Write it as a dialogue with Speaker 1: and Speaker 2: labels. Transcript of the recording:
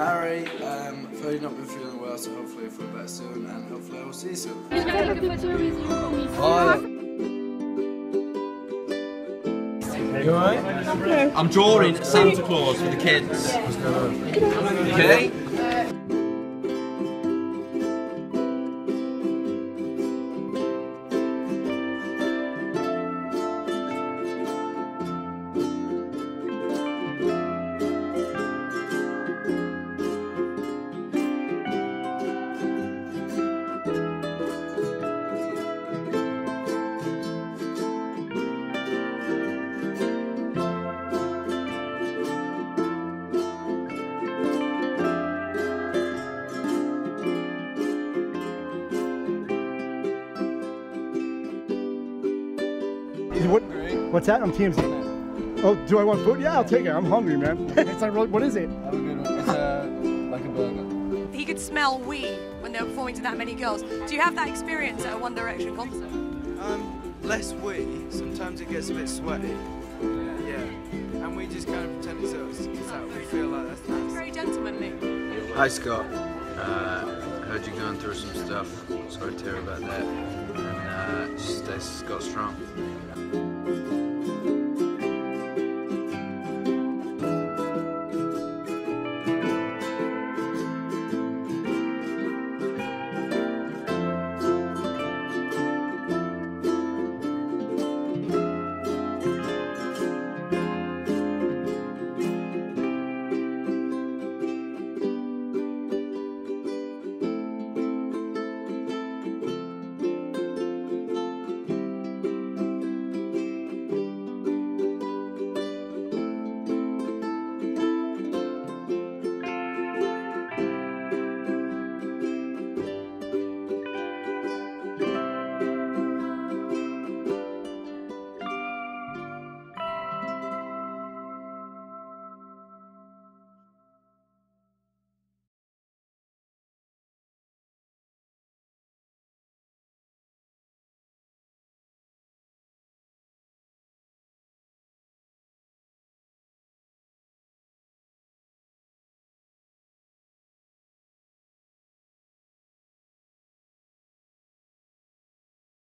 Speaker 1: Harry. Um, I've heard not been feeling well, so hopefully i'll feel better soon, and hopefully I will see you soon. Bye.
Speaker 2: You alright? I'm drawing Santa Claus for the kids. Okay?
Speaker 3: What, what's that? I'm TMZ. Oh, do I want food? Yeah, I'll take it. I'm hungry, man. it's not really, what is it?
Speaker 1: Have a good one. It's uh, like a burger.
Speaker 4: He could smell we when they were performing to that many girls. Do you have that experience at a One Direction concert?
Speaker 1: Um, less wee. Sometimes it gets a bit sweaty. Yeah. And we just kind of pretend it's us. So we feel like that's nice.
Speaker 4: Very gentlemanly.
Speaker 5: Hi Scott, uh, heard you going through some stuff. Sorry to hear about that. And uh, stay Scott strong.